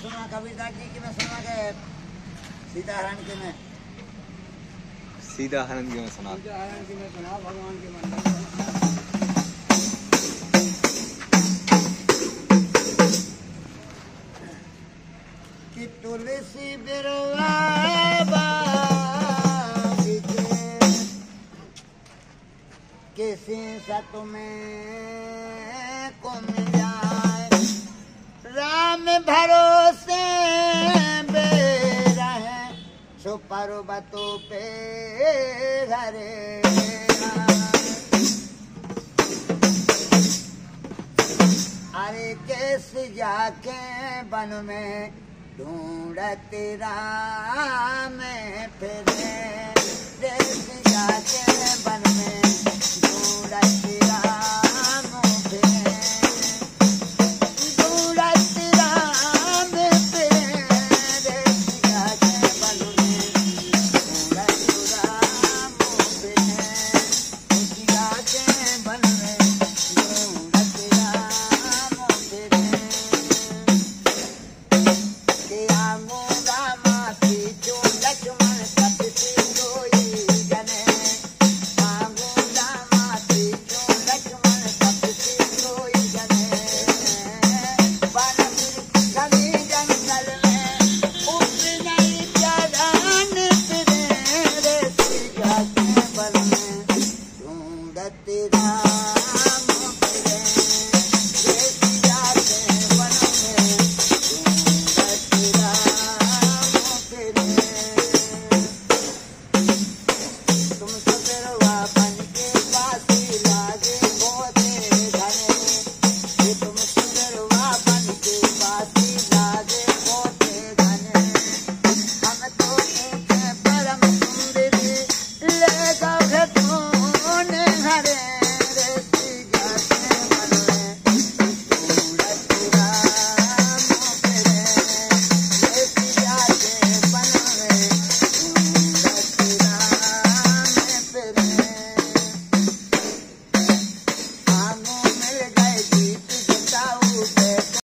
सुना कबीरदास जी की मैं सुना के सीताहरण की मैं? सीधा हरण की मैं सुना। सीताहरण की मैं सुना भगवान के मंदिर कि तुलसी बिरवा किसी सत में को मिल जाए। राम भरोसे पर्वतों पे घरे। अरे कैसे जाके बन में ढूंढत राम फिर। कैसे जाके Satira